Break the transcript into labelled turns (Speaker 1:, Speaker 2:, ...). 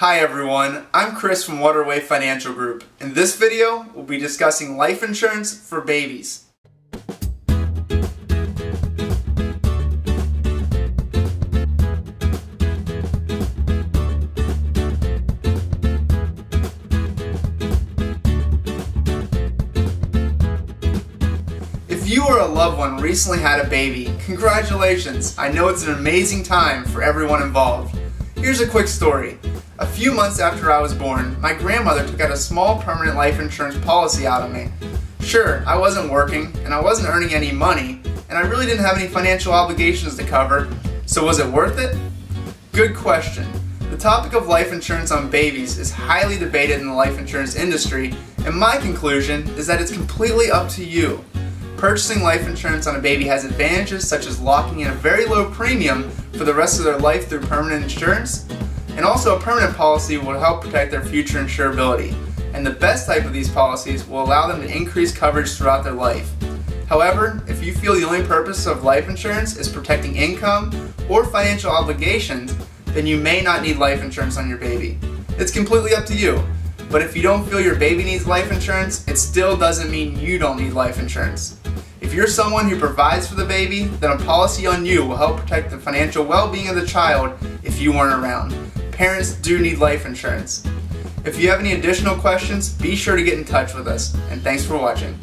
Speaker 1: Hi everyone, I'm Chris from Waterway Financial Group. In this video, we'll be discussing life insurance for babies. If you or a loved one recently had a baby, congratulations! I know it's an amazing time for everyone involved. Here's a quick story. A few months after I was born, my grandmother took out a small permanent life insurance policy out of me. Sure, I wasn't working, and I wasn't earning any money, and I really didn't have any financial obligations to cover, so was it worth it? Good question. The topic of life insurance on babies is highly debated in the life insurance industry, and my conclusion is that it's completely up to you. Purchasing life insurance on a baby has advantages such as locking in a very low premium for the rest of their life through permanent insurance, and also a permanent policy will help protect their future insurability. And the best type of these policies will allow them to increase coverage throughout their life. However, if you feel the only purpose of life insurance is protecting income or financial obligations, then you may not need life insurance on your baby. It's completely up to you. But if you don't feel your baby needs life insurance, it still doesn't mean you don't need life insurance. If you're someone who provides for the baby, then a policy on you will help protect the financial well-being of the child if you weren't around. Parents do need life insurance. If you have any additional questions, be sure to get in touch with us, and thanks for watching.